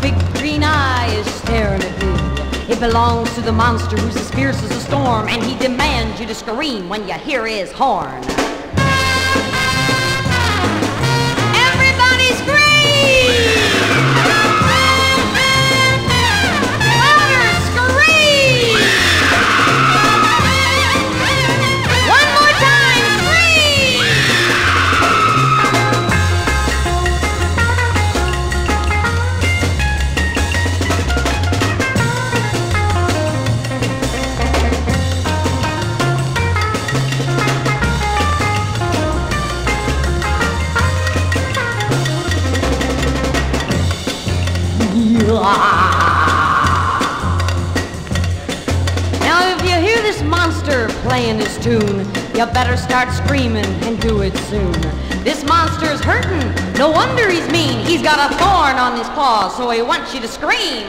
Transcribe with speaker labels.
Speaker 1: Big green eye is staring at you. It belongs to the monster who's as fierce as a storm, and he demands you to scream when you hear his horn. Now, if you hear this monster playing his tune, you better start screaming and do it soon. This monster's hurting. No wonder he's mean. He's got a thorn on his paw, so he wants you to scream.